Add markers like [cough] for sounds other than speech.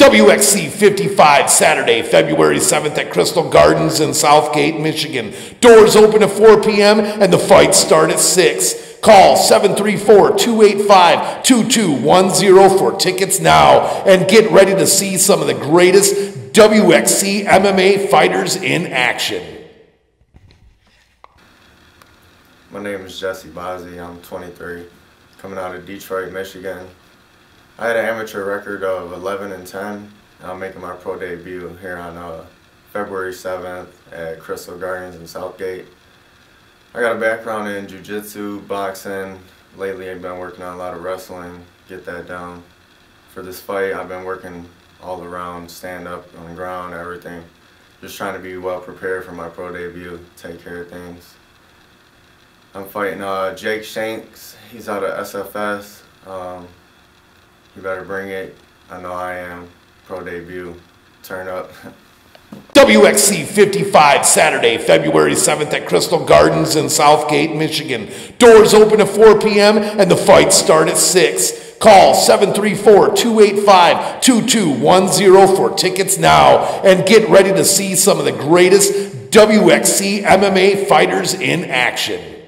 WXC 55 Saturday, February 7th at Crystal Gardens in Southgate, Michigan. Doors open at 4 p.m. and the fights start at 6. Call 734-285-2210 for tickets now and get ready to see some of the greatest WXC MMA fighters in action. My name is Jessi Bazzi. I'm 23, coming out of Detroit, Michigan. I had an amateur record of 11 and 10. I'm making my pro debut here on uh, February 7th at Crystal Gardens in Southgate. I got a background in jiu-jitsu, boxing. Lately I've been working on a lot of wrestling, get that down. For this fight I've been working all around, stand up on the ground, everything. Just trying to be well prepared for my pro debut, take care of things. I'm fighting uh, Jake Shanks, he's out of SFS. Um, you better bring it. I know I am. Pro debut. Turn up. [laughs] WXC 55 Saturday, February 7th at Crystal Gardens in Southgate, Michigan. Doors open at 4 p.m. and the fights start at 6. Call 734-285-2210 for tickets now and get ready to see some of the greatest WXC MMA fighters in action.